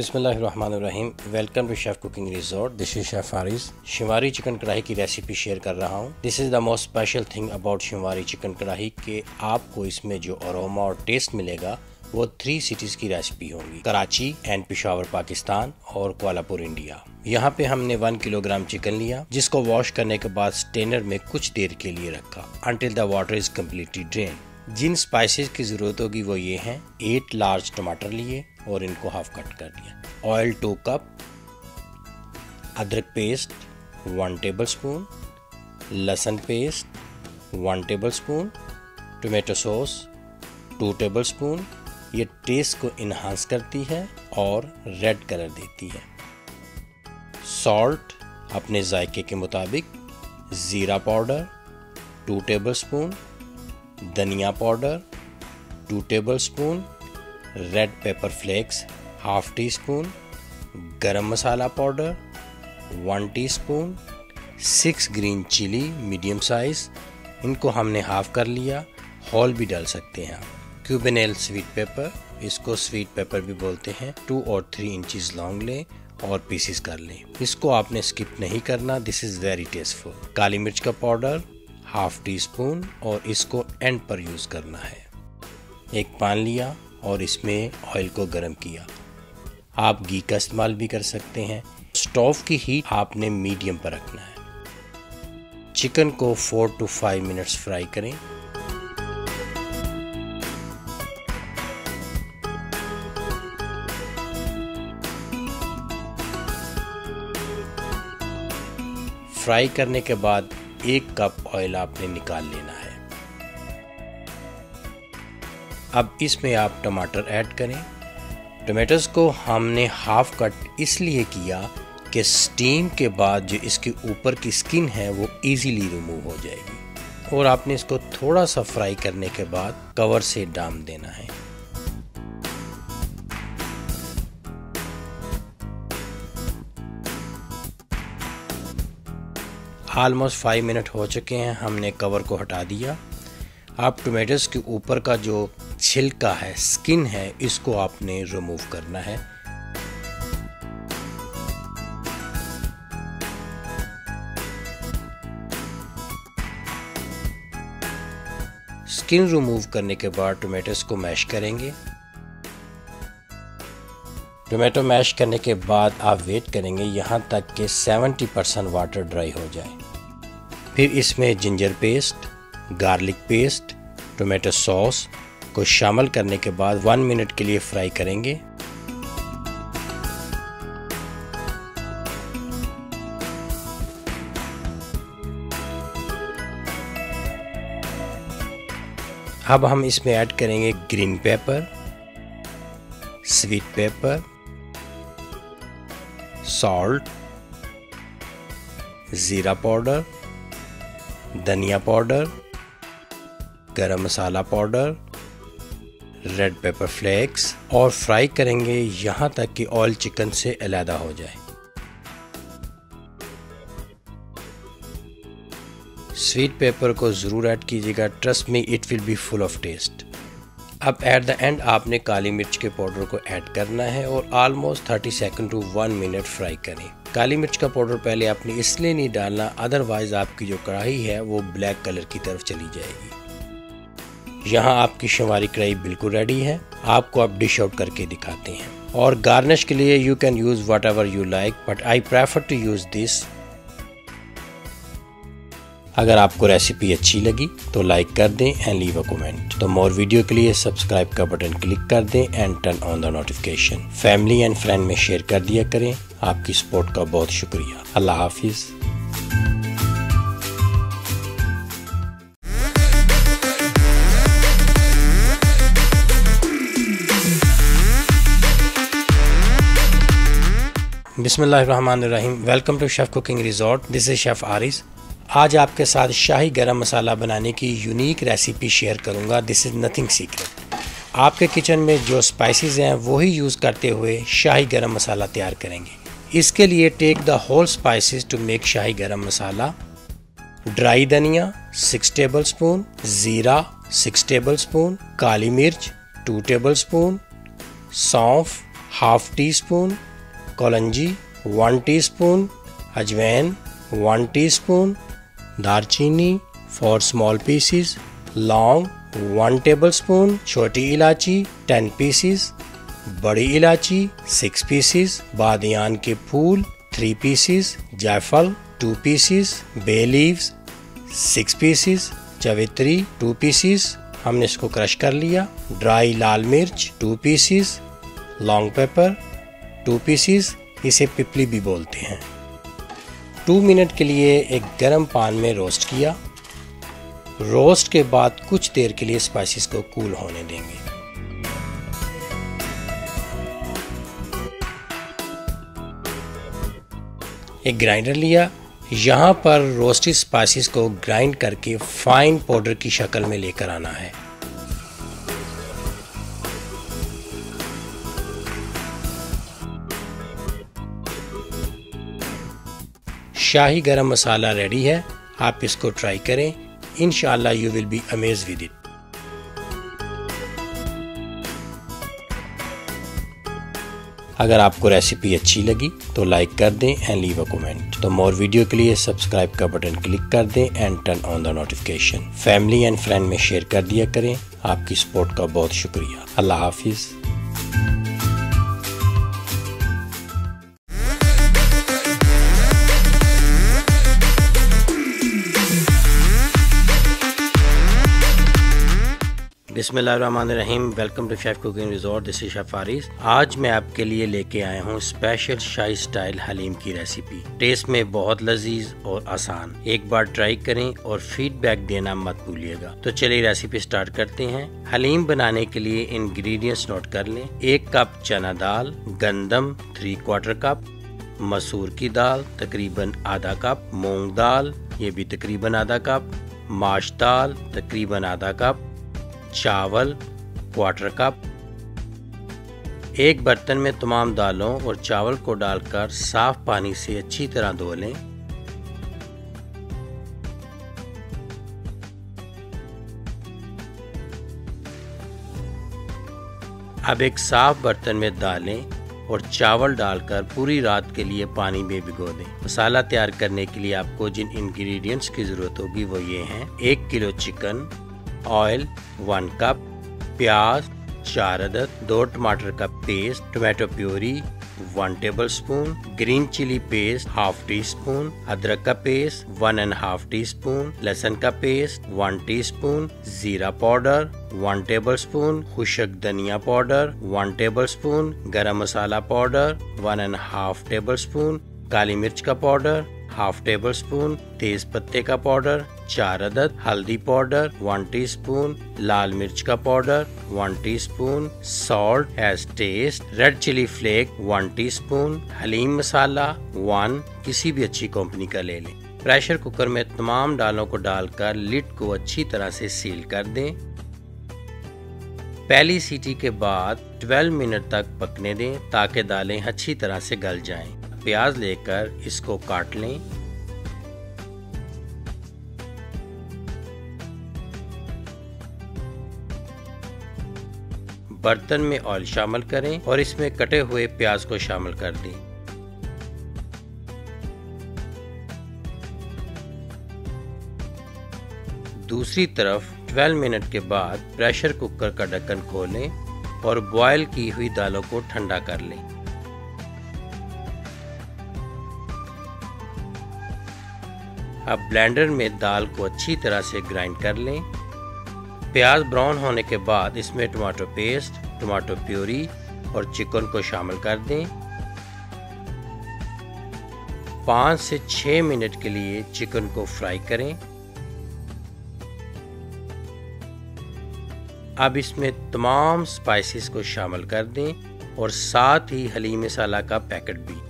बिस्मिल्लाहिर्रहमानिर्रहीम। Welcome to chef cooking resort this is chef Haris Shinwari chicken karahi की recipe share कर रहा हूँ this is the most special thing about Shinwari chicken karahi के आपको इसमें जो अरोमा और टेस्ट मिलेगा वो थ्री सिटीज़ की रेसिपी होगी कराची एंड पिशावर पाकिस्तान और कोलापुर इंडिया यहाँ पे हमने वन किलोग्राम चिकन लिया जिसको वॉश करने के बाद स्टेनर में कुछ देर के लिए रखा until the water is completely drain Jin spices की ज़रूरत होगी वो ये हैं एट लार्ज टमाटर लिए और इनको हाफ़ कट कर दिया। ऑयल टू कप अदरक पेस्ट वन टेबल स्पून लहसुन paste one tablespoon tomato sauce two tablespoon ये टेस्ट को इन्हांस करती है और रेड कलर देती है। सॉल्ट अपने जायके के मुताबिक, ज़ीरा पाउडर टू टेबल स्पून धनिया powder two tablespoon red pepper flakes half teaspoon garam masala powder one teaspoon six green chili medium size इनको हमने हाफ़ कर लिया हॉल भी डाल सकते हैं क्यूबेनेल स्वीट पेपर इसको स्वीट पेपर भी बोलते हैं टू और थ्री इंचज लॉन्ग लें और पीसेस कर लें। इसको आपने स्किप नहीं करना दिस इज़ वेरी टेस्टफुल काली मिर्च का पाउडर हाफ़ टी स्पून और इसको एंड पर यूज़ करना है। एक पान लिया और इसमें ऑयल को गर्म किया। आप घी का इस्तेमाल भी कर सकते हैं। स्टोव की हीट आपने मीडियम पर रखना है। चिकन को four to five minutes fry करें। फ्राई करने के बाद एक कप ऑयल आपने निकाल लेना है। अब इसमें आप टमाटर ऐड करें। टमाटर्स को हमने हाफ़ कट इसलिए किया कि स्टीम के बाद जो इसके ऊपर की स्किन है, वो इजीली रिमूव हो जाएगी। और आपने इसको थोड़ा सा फ्राई करने के बाद कवर से डाम देना है। ऑलमोस्ट फाइव मिनट हो चुके हैं, हमने कवर को हटा दिया। आप टोमेटोज़ के ऊपर का जो छिलका है स्किन है, इसको आपने रिमूव करना है। स्किन रिमूव करने के बाद टोमेटोज़ को मैश करेंगे। टोमेटो मैश करने के बाद आप वेट करेंगे यहाँ तक कि 70 परसेंट वाटर ड्राई हो जाए। फिर इसमें ginger paste garlic paste tomato sauce को शामिल करने के बाद वन मिनट के लिए फ्राई करेंगे। अब हम इसमें ऐड करेंगे green pepper, sweet pepper, salt, ज़ीरा पाउडर, धनिया powder, garam masala powder red pepper flakes और फ्राई करेंगे यहाँ तक कि ऑयल चिकन से अलहदा हो जाए। स्वीट पेपर को ज़रूर ऐड कीजिएगा trust me it will be full of taste अब एट द एंड आपने काली मिर्च के पाउडर को ऐड करना है और almost 30 second to one minute fry करें। काली मिर्च का पाउडर पहले आपने इसलिए नहीं डालना अदरवाइज़ आपकी जो कढ़ाई है वो ब्लैक कलर की तरफ़ चली जाएगी। यहाँ आपकी शुमारी कढ़ाई बिल्कुल रेडी है। आपको अब डिश आउट करके दिखाते हैं। और गार्निश के लिए you can use whatever you like but I prefer to use this अगर आपको रेसिपी अच्छी लगी तो लाइक कर दें एंड लीव अ कमेंट तो मोर वीडियो के लिए सब्सक्राइब का बटन क्लिक कर दें and turn on the notification family and friend में शेयर कर दिया करें। आपकी सपोर्ट का बहुत शुक्रिया। अल्लाह हाफिज़। बिसमीम welcome to chef cooking resort. This is chef Haris. आज आपके साथ शाही गरम मसाला बनाने की यूनिक रेसिपी शेयर करूँगा। दिस इज़ नथिंग सीक्रेट आपके किचन में जो स्पाइसेस हैं, वही यूज़ करते हुए शाही गरम मसाला तैयार करेंगे। इसके लिए take the whole spices to make shahi garam masala. Dry धनिया सिक्स टेबल स्पून ज़ीरा सिक्स टेबल स्पून काली मिर्च टू टेबल स्पून सौंफ हाफ़ टी स्पून कौलंजी, वन टीस्पून अजवैन, वन टीस्पून दारचीनी फोर स्मॉल पीसीस लौंग वन टेबलस्पून छोटी इलायची टेन पीसीस बड़ी इलायची सिक्स पीसीस बादियान के फूल थ्री पीसीस जायफल two pieces bay leaves six pieces जवित्री two pieces हमने इसको क्रश कर लिया ड्राई लाल मिर्च two pieces long pepper two pieces इसे पिपली भी बोलते हैं। टू मिनट के लिए एक गर्म पान में रोस्ट किया। रोस्ट के बाद कुछ देर के लिए स्पाइसेस को कूल होने देंगे। एक ग्राइंडर लिया। यहाँ पर रोस्टेड स्पाइसेस को ग्राइंड करके फाइन पाउडर की शक्ल में लेकर आना है। शाही गरम मसाला रेडी है। आप इसको ट्राई करें। And you will be amaze with it अगर आपको रेसिपी अच्छी लगी तो लाइक कर दें एंड लीव अ कमेंट तो मोर वीडियो के लिए सब्सक्राइब का बटन क्लिक कर दें and turn on the notification family and friend में शेयर कर दिया करें। आपकी सपोर्ट का बहुत शुक्रिया। अल्लाह हाफिज़। बिसमीम welcome to chef cooking resort, this is chef Faris आज मैं आपके लिए लेके आया हूँ स्पेशल शाही स्टाइल हलीम की रेसिपी। टेस्ट में बहुत लजीज और आसान। एक बार ट्राई करें और फीडबैक देना मत भूलिएगा। तो चलिए रेसिपी स्टार्ट करते हैं। हलीम बनाने के लिए इंग्रेडिएंट्स नोट कर लें। एक कप चना दाल, गंदम थ्री क्वार्टर कप मसूर की दाल, तकरीबन आधा कप, मूंग दाल, ये भी तकरीबन आधा कप, माश दाल, तकरीबन आधा कप चावल क्वार्टर कप एक बर्तन में तमाम दालों और चावल को डालकर साफ़ पानी से अच्छी तरह धो लें। अब एक साफ़ बर्तन में दालें और चावल डालकर पूरी रात के लिए पानी में भिगो दें। मसाला तैयार करने के लिए आपको जिन इंग्रेडिएंट्स की ज़रूरत होगी वो ये हैं, एक kilo chicken oil one cup प्याज, चार अदद, दो टमाटर का paste tomato puree one tablespoon green chilli paste half teaspoon अदरक का paste one and half teaspoon लहसुन का पेस्ट वन टी स्पून जीरा पाउडर वन टेबल स्पून खुशक धनिया powder one tablespoon garam masala powder one and half tablespoon काली मिर्च का powder half tablespoon तेज पत्ते का पाउडर चार अदद, हल्दी पाउडर वन टीस्पून लाल मिर्च का powder one teaspoon salt as taste red chilli flake one teaspoon haleem masala one किसी भी अच्छी कंपनी का ले लें। प्रेशर कुकर में तमाम दालों को डालकर लिट को अच्छी तरह से सील कर दें। पहली सीटी के बाद 12 मिनट तक पकने दें ताकि दालें अच्छी तरह से गल जाएँ। प्याज लेकर इसको काट लें। बर्तन में ऑयल शामिल करें और इसमें कटे हुए प्याज को शामिल कर दें। दूसरी तरफ़ 12 मिनट के बाद प्रेशर कुकर का ढक्कन खोलें और बॉयल की हुई दालों को ठंडा कर लें। अब ब्लेंडर में दाल को अच्छी तरह से ग्राइंड कर लें प्याज ब्राउन होने के बाद इसमें टमाटो पेस्ट टमाटो प्यूरी और चिकन को शामिल कर दें। पाँच से छः मिनट के लिए चिकन को फ्राई करें। अब इसमें तमाम स्पाइसेस को शामिल कर दें और साथ ही हली मसाला का पैकेट भी।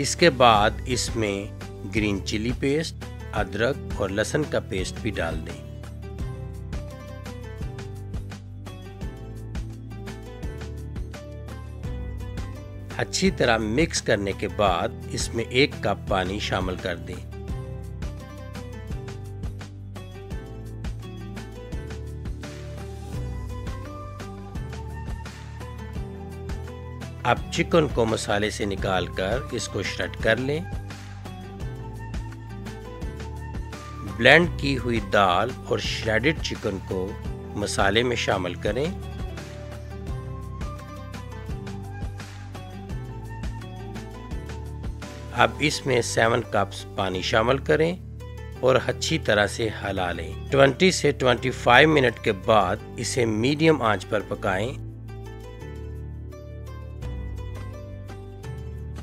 इसके बाद इसमें ग्रीन चिली पेस्ट, अदरक और लहसुन का पेस्ट भी डाल दें। अच्छी तरह मिक्स करने के बाद इसमें एक कप पानी शामिल कर दें। अब चिकन को मसाले से निकालकर इसको श्रेड कर लें। ब्लेंड की हुई दाल और श्रेडेड चिकन को मसाले में शामिल करें। अब इसमें सेवन कप्स पानी शामिल करें और अच्छी तरह से हला लें। 20 से 25 मिनट के बाद इसे मीडियम आँच पर पकाएँ।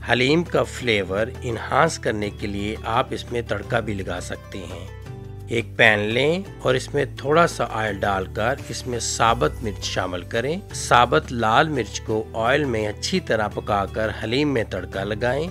हलीम का फ्लेवर इन्हांस करने के लिए आप इसमें तड़का भी लगा सकते हैं। एक पैन लें और इसमें थोड़ा सा ऑयल डालकर इसमें साबत मिर्च शामिल करें। साबत लाल मिर्च को ऑयल में अच्छी तरह पकाकर हलीम में तड़का लगाएँ।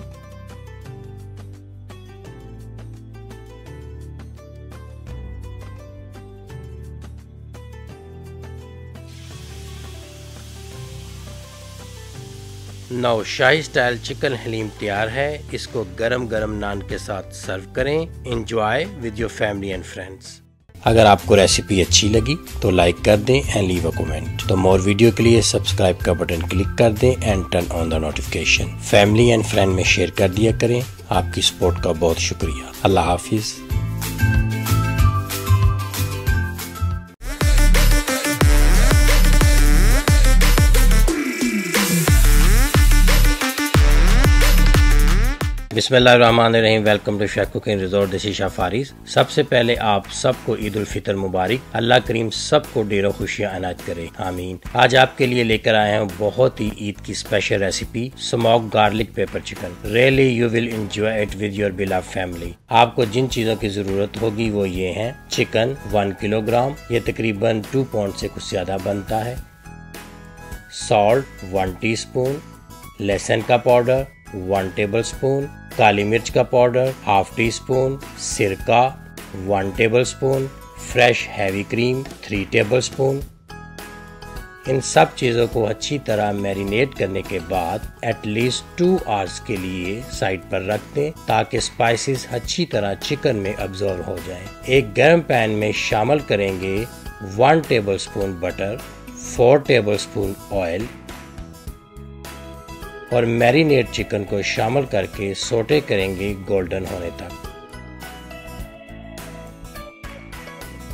नौ शाही स्टाइल चिकन हलीम तैयार है। इसको गरम गरम नान के साथ सर्व करें। Enjoy with your family and friends अगर आपको रेसिपी अच्छी लगी तो लाइक कर दें एंड लीव अ कमेंट तो मोर वीडियो के लिए सब्सक्राइब का बटन क्लिक कर दें and turn on the notification family and friend में शेयर कर दिया करें। आपकी सपोर्ट का बहुत शुक्रिया। अल्लाह हाफिज़। बिस्मिल्लाहिर्रहमानिर्रहीम, welcome to chef cooking resort, this Shah Faris सबसे पहले आप सबको ईद उल फितर मुबारक। अल्लाह करीम सबको ढेरों खुशियाँ अनाज करे। आमीन। आज आपके लिए लेकर आए हैं बहुत ही ईद की special recipe, smoke garlic pepper chicken. Really you will enjoy it with your बिला फैमिली आपको जिन चीज़ों की ज़रूरत होगी वो ये है। चिकन वन किलोग्राम, ये तकरीबन टू पाउंड से कुछ ज़्यादा बनता है। सॉल्ट वन टी स्पून लहसन का पाउडर वन टेबल स्पून काली मिर्च का पाउडर हाफ़ टी स्पून सिरका one tablespoon fresh heavy cream three tablespoon इन सब चीज़ों को अच्छी तरह मैरिनेट करने के बाद एटलीस्ट टू आवर्स के लिए साइड पर रख दें ताकि स्पाइसेस अच्छी तरह चिकन में अब्जॉर्व हो जाए। एक गर्म पैन में शामिल करेंगे one tablespoon butter four tablespoon oil और मैरिनेट चिकन को शामिल करके सोटे करेंगे गोल्डन होने तक।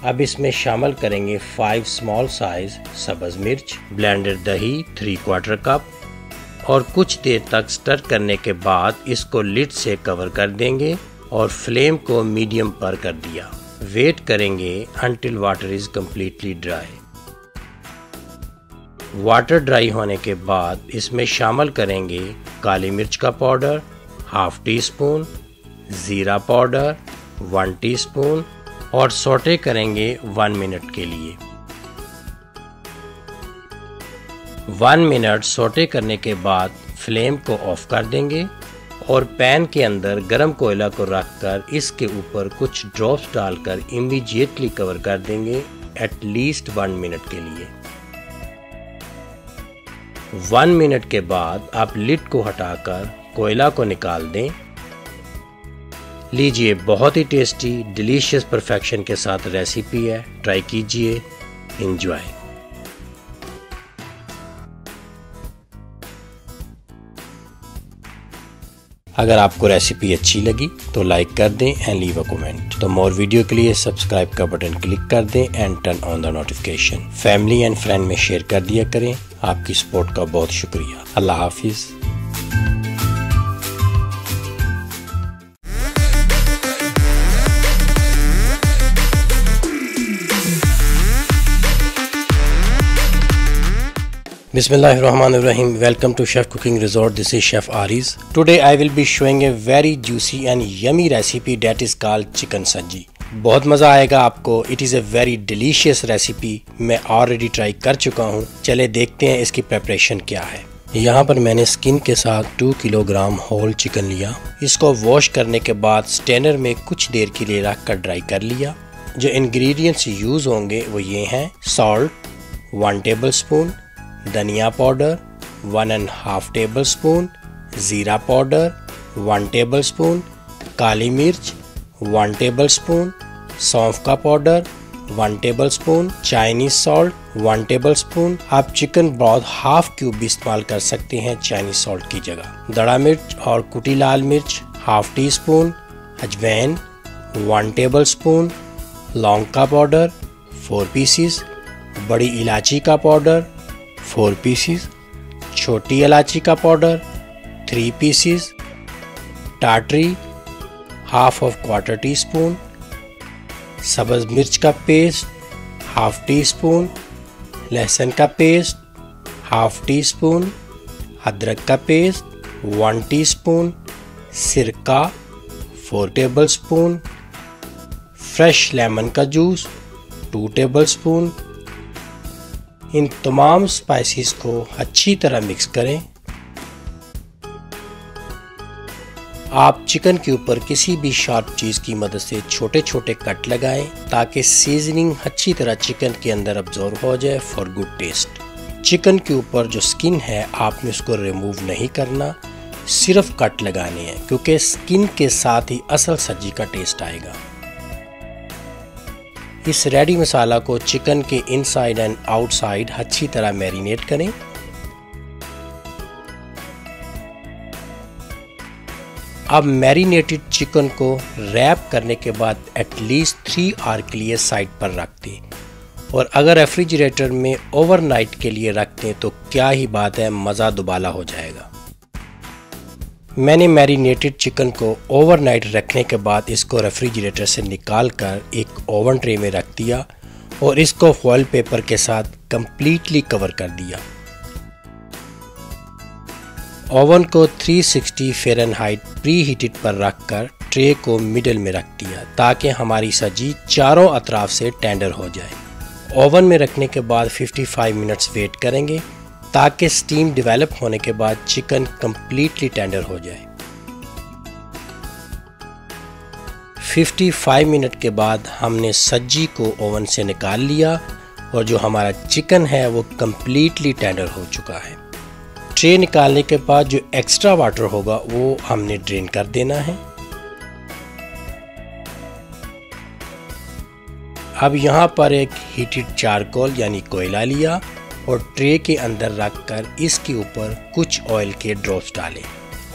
अब इसमें शामिल करेंगे फाइव स्मॉल साइज़ सब्ज मिर्च ब्लेंडेड दही थ्री क्वार्टर कप और कुछ देर तक स्टर करने के बाद इसको लिड से कवर कर देंगे और फ्लेम को मीडियम पर कर दिया। वेट करेंगे until water is completely dry water dry होने के बाद इसमें शामिल करेंगे काली मिर्च का पाउडर हाफ़ टी स्पून ज़ीरा पाउडर वन टीस्पून और सोटे करेंगे वन मिनट के लिए। वन मिनट सोटे करने के बाद फ्लेम को ऑफ़ कर देंगे और पैन के अंदर गरम कोयला को रखकर इसके ऊपर कुछ ड्रॉप्स डालकर इमीडिएटली कवर कर देंगे एटलीस्ट वन मिनट के लिए। वन मिनट के बाद आप लिड को हटाकर कोयला को निकाल दें। लीजिए बहुत ही टेस्टी, डिलीशियस परफेक्शन के साथ रेसिपी है। ट्राई कीजिए। इंजॉय अगर आपको रेसिपी अच्छी लगी तो लाइक कर दें एंड लीव अ कमेंट तो मोर वीडियो के लिए सब्सक्राइब का बटन क्लिक कर दें and turn on the notification family and friend में शेयर कर दिया करें। आपकी सपोर्ट का बहुत शुक्रिया। अल्लाह हाफिज। बिसमीम welcome to chef cooking resort this is chef Ariz today I will be showing a very juicy and yummy recipe that is called chicken sajji बहुत मज़ा आएगा आपको। It is a very delicious recipe मैं already try कर चुका हूँ। चले देखते हैं इसकी प्रेपरेशन क्या है। यहाँ पर मैंने स्किन के साथ टू किलोग्राम होल चिकन लिया। इसको वॉश करने के बाद स्टेनर में कुछ देर के लिए रख कर ड्राई कर लिया। जो इंग्रेडिएंट्स यूज़ होंगे वो ये हैं। सॉल्ट वन टेबल स्पून धनिया powder one and half tablespoon ज़ीरा पाउडर वन टेबल स्पून काली मिर्च वन टेबल स्पून सौंफ का powder one tablespoon Chinese salt one tablespoon आप चिकन ब्रॉथ हाफ़ क्यूब भी इस्तेमाल कर सकते हैं चाइनीज़ सॉल्ट की जगह। दड़ा मिर्च और कुटी लाल मिर्च हाफ़ टी स्पून अजवैन वन टेबल स्पून लौंग का पाउडर फोर पीसीस बड़ी इलायची का पाउडर फोर पीसीस छोटी इलायची का पाउडर थ्री पीसीस टाटरी half of quarter teaspoon सब्ज मिर्च का पेस्ट, हाफ़ टी स्पून लहसुन का पेस्ट, हाफ़ टी स्पून अदरक का पेस्ट, वन टीस्पून सिरका four tablespoon fresh lemon का जूस, टू टेबल स्पून इन तमाम स्पाइसेस को अच्छी तरह मिक्स करें। आप चिकन के ऊपर किसी भी शार्प चीज़ की मदद से छोटे छोटे कट लगाएँ, ताकि सीजनिंग अच्छी तरह चिकन के अंदर अब्जॉर्व हो जाए फॉर गुड टेस्ट चिकन के ऊपर जो स्किन है, आपने उसको रिमूव नहीं करना, सिर्फ़ कट लगाने हैं, क्योंकि स्किन के साथ ही असल सब्ज़ी का टेस्ट आएगा। इस रेडी मसाला को चिकन के इनसाइड एंड आउटसाइड अच्छी तरह मैरिनेट करें। अब मैरिनेटेड चिकन को रैप करने के बाद एटलीस्ट थ्री आवर के लिए साइड पर रख दें। और अगर रेफ्रिजरेटर में ओवरनाइट के लिए रख दें तो क्या ही बात है, मज़ा दुबाला हो जाएगा। मैंने मैरिनेटेड चिकन को ओवरनाइट रखने के बाद इसको रेफ्रिजरेटर से निकाल कर एक ओवन ट्रे में रख दिया और इसको फॉयल पेपर के साथ कंप्लीटली कवर कर दिया। ओवन को 360 सिक्सटी फ़ारेनहाइट प्री हीटेड पर रखकर ट्रे को मिडल में रख दिया, ताकि हमारी सब्ज़ी चारों अतराफ से टेंडर हो जाए। ओवन में रखने के बाद 55 मिनट्स वेट करेंगे, ताकि स्टीम डेवलप होने के बाद चिकन कम्प्लीटली टेंडर हो जाए। 55 मिनट के बाद हमने सब्ज़ी को ओवन से निकाल लिया, और जो हमारा चिकन है, वो कम्प्लीटली टेंडर हो चुका है। ट्रे निकालने के बाद जो एक्स्ट्रा वाटर होगा, वो हमने ड्रेन कर देना है। अब यहाँ पर एक हीटेड चारकोल यानी कोयला लिया और ट्रे के अंदर रख कर इसके ऊपर कुछ ऑयल के ड्रॉप्स डाले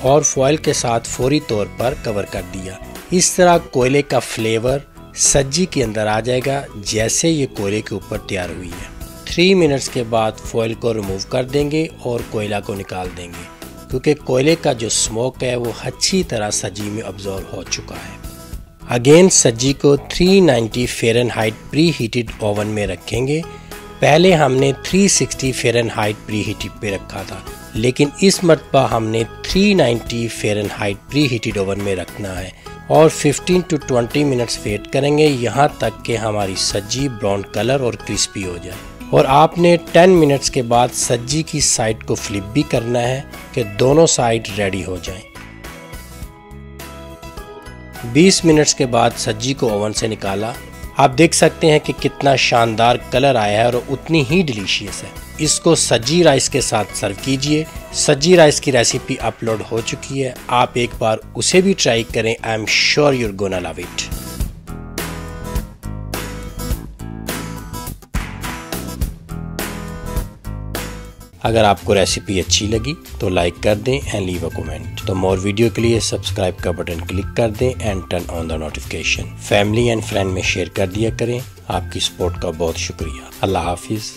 और फॉयल के साथ फौरी तौर पर कवर कर दिया। इस तरह कोयले का फ्लेवर सब्ज़ी के अंदर आ जाएगा, जैसे ये कोयले के ऊपर तैयार हुई है। थ्री मिनट्स के बाद फॉयल को रिमूव कर देंगे और कोयला को निकाल देंगे, क्योंकि कोयले का जो स्मोक है वो अच्छी तरह सजी में अब्जॉर्व हो चुका है। अगेन सज्जी को 390 ninety Fahrenheit preheated oven में रखेंगे। पहले हमने 360 sixty Fahrenheit preheated पे रखा था, लेकिन इस मरतबा हमने 390 ninety Fahrenheit preheated oven में रखना है और 15 टू 20 मिनट्स वेट करेंगे, यहाँ तक कि हमारी सब्ज़ी ब्राउन कलर और क्रिस्पी हो जाए। और आपने 10 मिनट्स के बाद सब्ज़ी की साइड को फ्लिप भी करना है कि दोनों साइड रेडी हो जाएँ। 20 मिनट्स के बाद सब्ज़ी को ओवन से निकाला। आप देख सकते हैं कि कितना शानदार कलर आया है और उतनी ही डिलीशियस है। इसको सज्जी राइस के साथ सर्व कीजिए। सज्जी राइस की रेसिपी अपलोड हो चुकी है। आप एक बार उसे भी ट्राई करें। I am sure you're gonna love it. अगर आपको रेसिपी अच्छी लगी तो लाइक कर दें एंड लीव अ कमेंट तो मोर वीडियो के लिए सब्सक्राइब का बटन क्लिक कर दें and turn on the notification family and friend में शेयर कर दिया करें. आपकी सपोर्ट का बहुत शुक्रिया. अल्लाह हाफिज़.